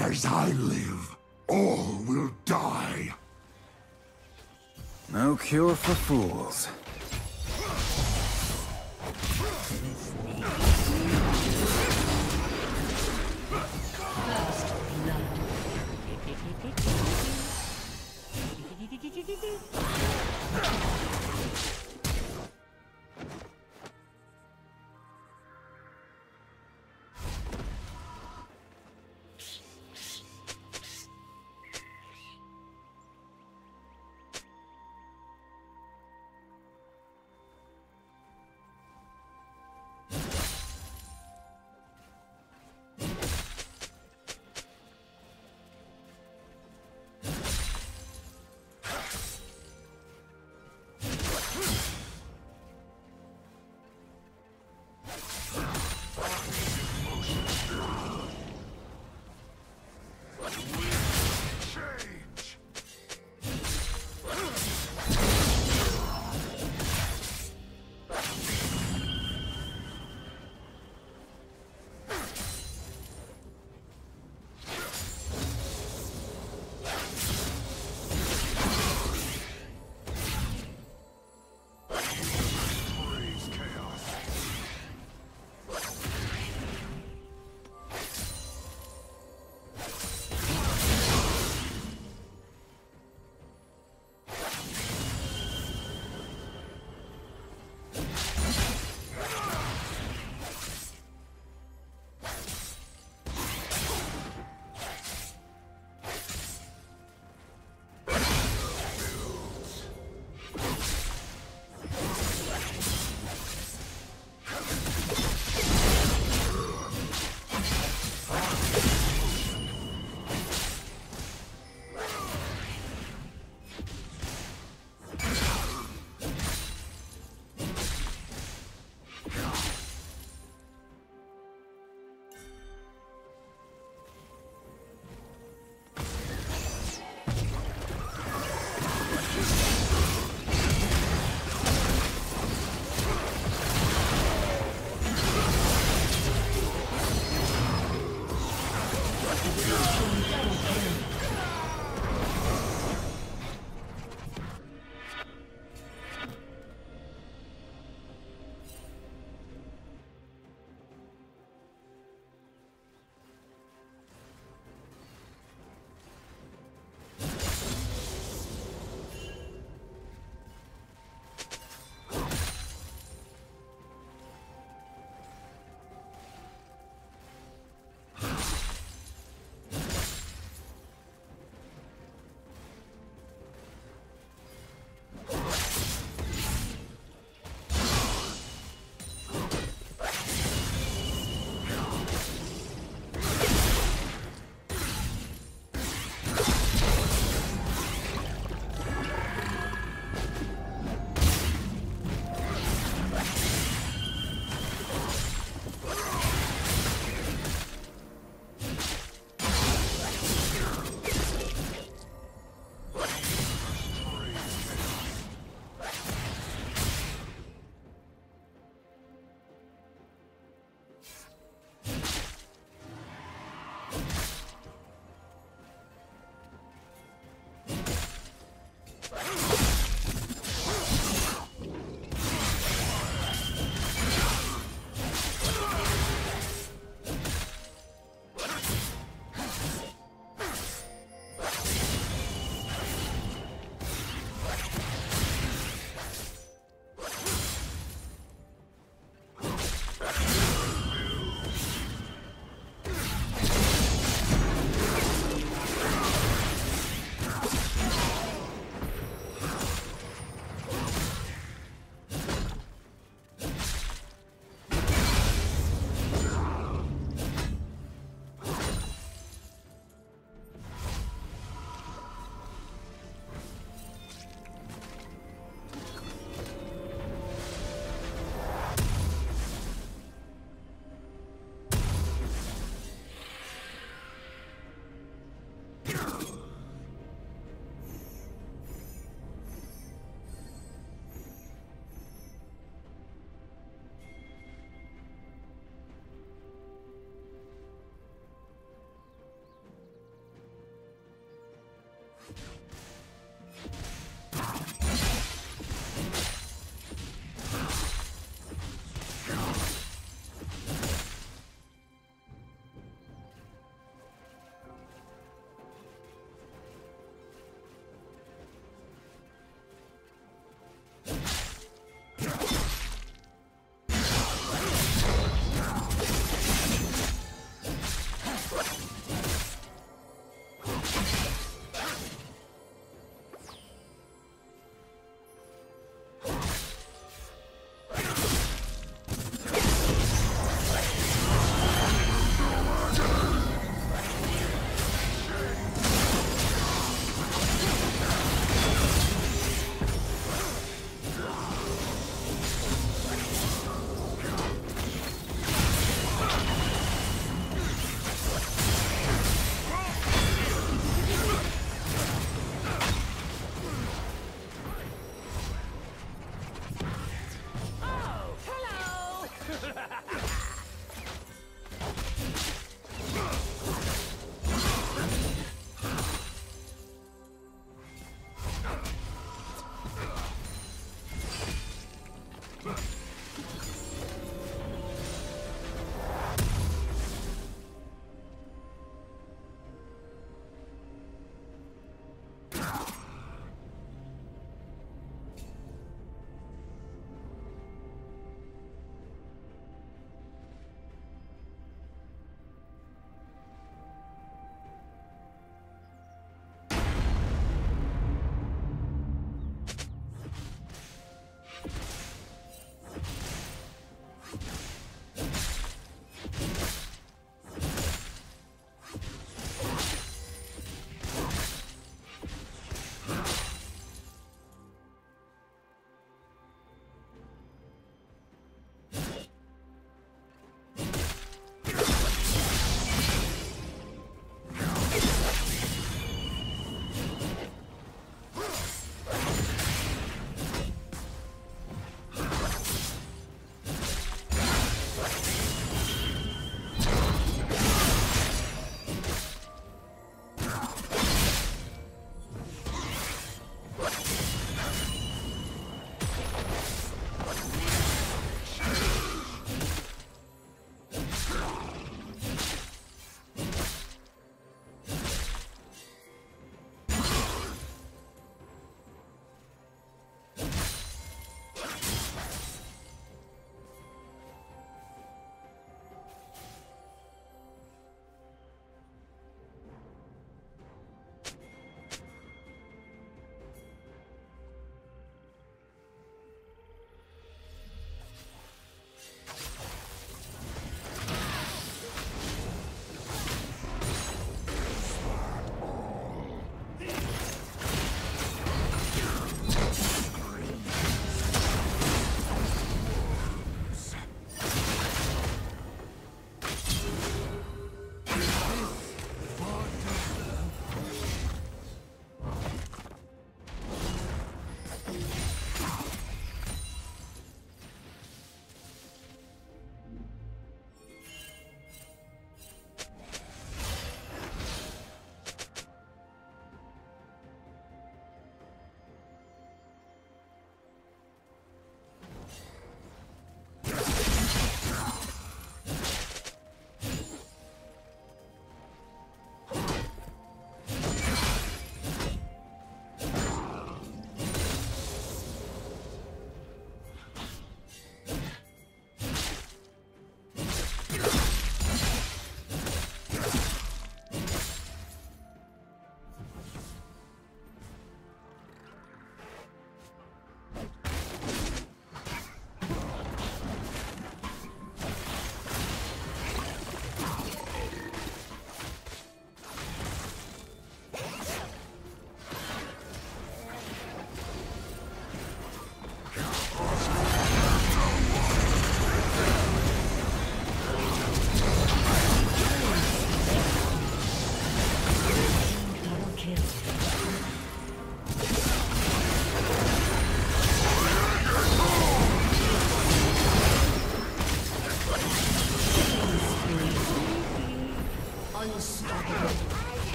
As I live, all will die. No cure for fools.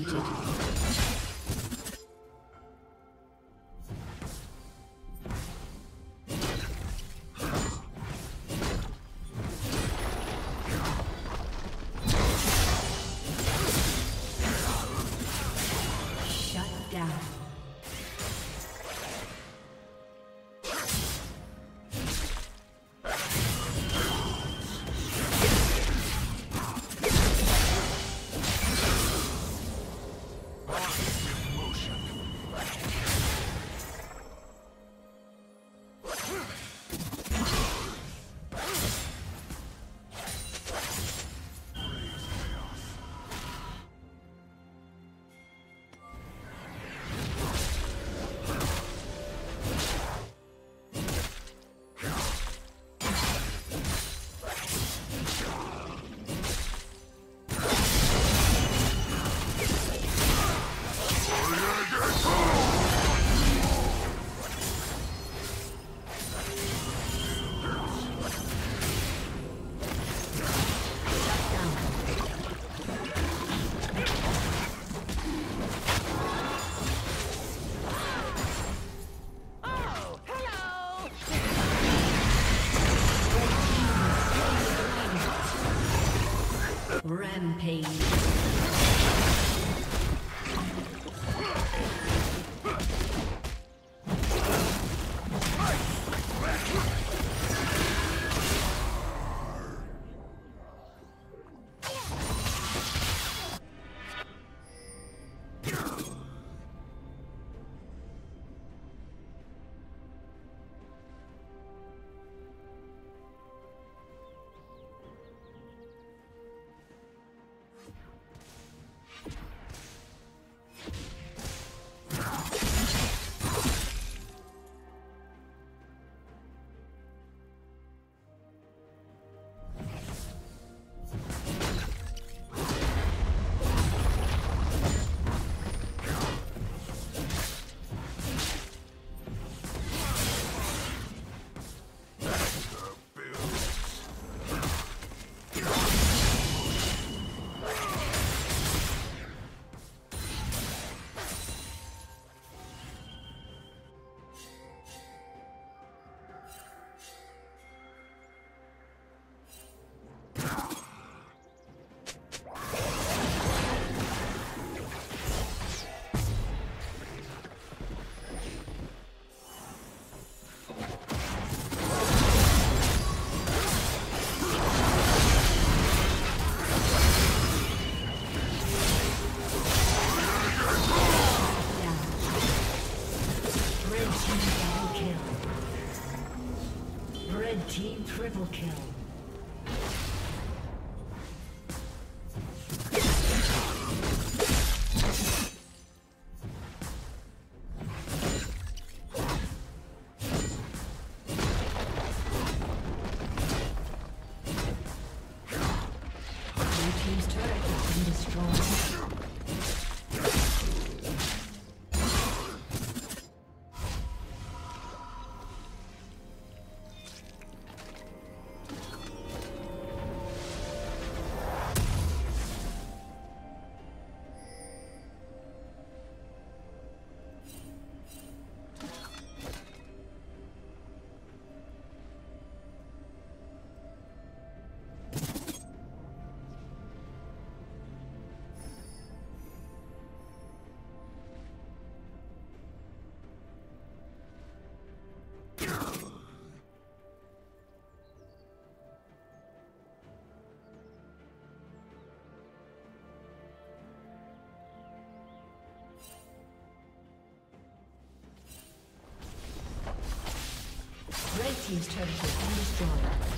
Executed. Okay. kill. Team's turret been destroyed.